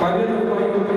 40